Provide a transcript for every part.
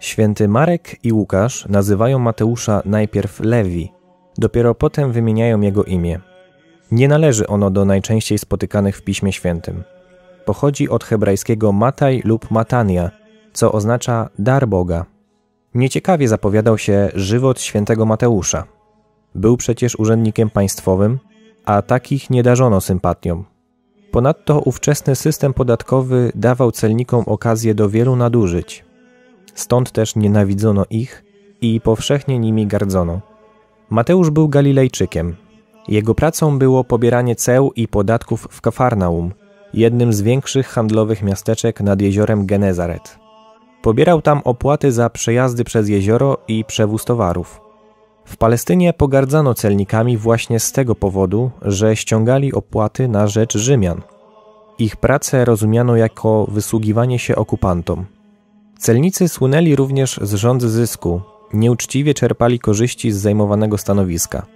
Święty Marek i Łukasz nazywają Mateusza najpierw Lewi, dopiero potem wymieniają jego imię. Nie należy ono do najczęściej spotykanych w Piśmie Świętym. Pochodzi od hebrajskiego Mataj lub Matania, co oznacza dar Boga. Nieciekawie zapowiadał się żywot świętego Mateusza. Był przecież urzędnikiem państwowym, a takich nie darzono sympatią. Ponadto ówczesny system podatkowy dawał celnikom okazję do wielu nadużyć. Stąd też nienawidzono ich i powszechnie nimi gardzono. Mateusz był Galilejczykiem. Jego pracą było pobieranie ceł i podatków w Kafarnaum, jednym z większych handlowych miasteczek nad jeziorem Genezaret. Pobierał tam opłaty za przejazdy przez jezioro i przewóz towarów. W Palestynie pogardzano celnikami właśnie z tego powodu, że ściągali opłaty na rzecz Rzymian. Ich pracę rozumiano jako wysługiwanie się okupantom. Celnicy słynęli również z rządzy zysku, nieuczciwie czerpali korzyści z zajmowanego stanowiska.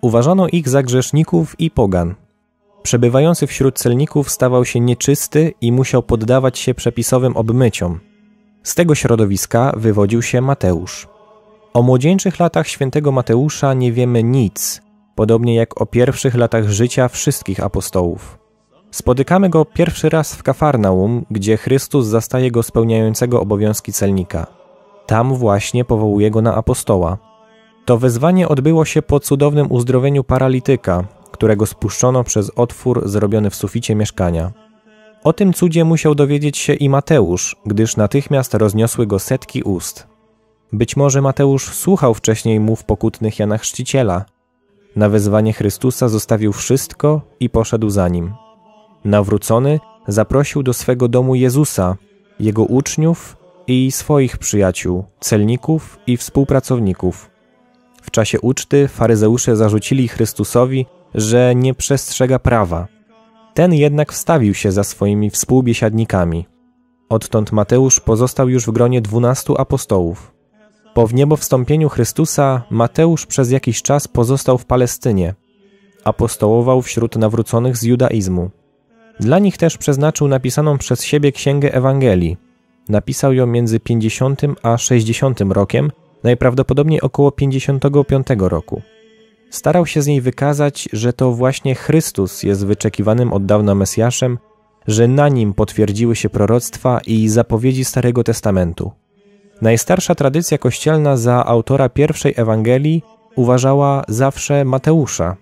Uważano ich za grzeszników i pogan. Przebywający wśród celników stawał się nieczysty i musiał poddawać się przepisowym obmyciom. Z tego środowiska wywodził się Mateusz. O młodzieńczych latach świętego Mateusza nie wiemy nic, podobnie jak o pierwszych latach życia wszystkich apostołów. Spotykamy go pierwszy raz w Kafarnaum, gdzie Chrystus zastaje go spełniającego obowiązki celnika. Tam właśnie powołuje go na apostoła. To wezwanie odbyło się po cudownym uzdrowieniu paralityka, którego spuszczono przez otwór zrobiony w suficie mieszkania. O tym cudzie musiał dowiedzieć się i Mateusz, gdyż natychmiast rozniosły go setki ust. Być może Mateusz słuchał wcześniej mów pokutnych Jana Chrzciciela. Na wezwanie Chrystusa zostawił wszystko i poszedł za nim. Nawrócony zaprosił do swego domu Jezusa, jego uczniów i swoich przyjaciół, celników i współpracowników. W czasie uczty faryzeusze zarzucili Chrystusowi, że nie przestrzega prawa. Ten jednak wstawił się za swoimi współbiesiadnikami. Odtąd Mateusz pozostał już w gronie dwunastu apostołów. Po wniebowstąpieniu Chrystusa Mateusz przez jakiś czas pozostał w Palestynie. Apostołował wśród nawróconych z judaizmu. Dla nich też przeznaczył napisaną przez siebie księgę Ewangelii. Napisał ją między 50 a 60 rokiem, najprawdopodobniej około 55 roku. Starał się z niej wykazać, że to właśnie Chrystus jest wyczekiwanym od dawna Mesjaszem, że na nim potwierdziły się proroctwa i zapowiedzi Starego Testamentu. Najstarsza tradycja kościelna za autora pierwszej Ewangelii uważała zawsze Mateusza.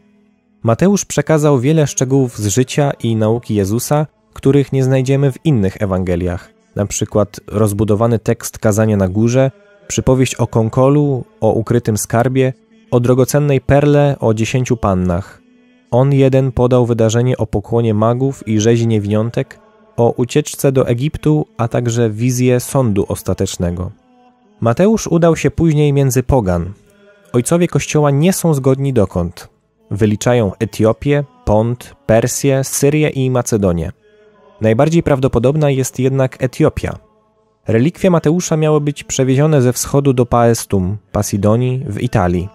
Mateusz przekazał wiele szczegółów z życia i nauki Jezusa, których nie znajdziemy w innych Ewangeliach, na przykład rozbudowany tekst kazania na górze, przypowieść o konkolu, o ukrytym skarbie, o drogocennej perle, o dziesięciu pannach. On jeden podał wydarzenie o pokłonie magów i rzezi niewiniątek, o ucieczce do Egiptu, a także wizję sądu ostatecznego. Mateusz udał się później między pogan. Ojcowie kościoła nie są zgodni dokąd. Wyliczają Etiopię, Pont, Persję, Syrię i Macedonię. Najbardziej prawdopodobna jest jednak Etiopia. Relikwie Mateusza miały być przewiezione ze wschodu do Paestum, Pasidonii w Italii.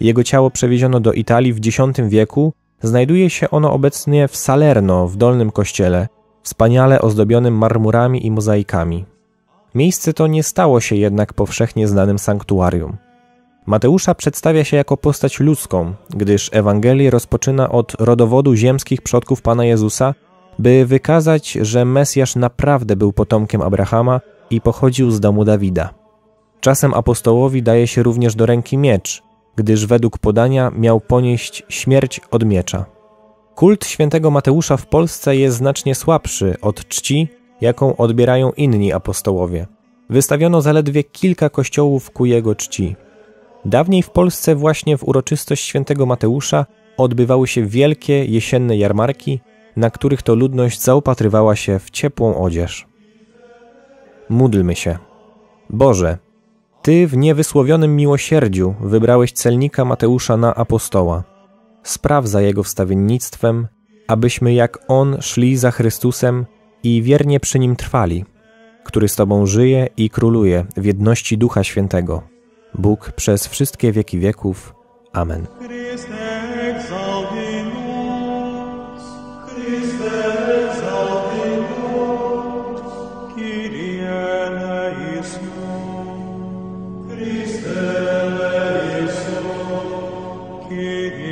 Jego ciało przewieziono do Italii w X wieku, znajduje się ono obecnie w Salerno, w Dolnym Kościele, wspaniale ozdobionym marmurami i mozaikami. Miejsce to nie stało się jednak powszechnie znanym sanktuarium. Mateusza przedstawia się jako postać ludzką, gdyż Ewangelię rozpoczyna od rodowodu ziemskich przodków Pana Jezusa, by wykazać, że Mesjasz naprawdę był potomkiem Abrahama i pochodził z domu Dawida. Czasem apostołowi daje się również do ręki miecz, gdyż według podania miał ponieść śmierć od miecza. Kult świętego Mateusza w Polsce jest znacznie słabszy od czci, jaką odbierają inni apostołowie. Wystawiono zaledwie kilka kościołów ku jego czci. Dawniej w Polsce właśnie w uroczystość świętego Mateusza odbywały się wielkie jesienne jarmarki, na których to ludność zaopatrywała się w ciepłą odzież. Módlmy się. Boże, Ty w niewysłowionym miłosierdziu wybrałeś celnika Mateusza na apostoła. Spraw za jego wstawiennictwem, abyśmy jak on szli za Chrystusem i wiernie przy nim trwali, który z Tobą żyje i króluje w jedności Ducha Świętego, Bóg przez wszystkie wieki wieków. Amen. Christe, Christe, Kyrie.